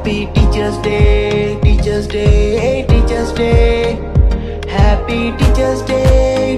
Happy Teacher's Day, Teacher's Day, Teacher's Day. Happy Teacher's Day.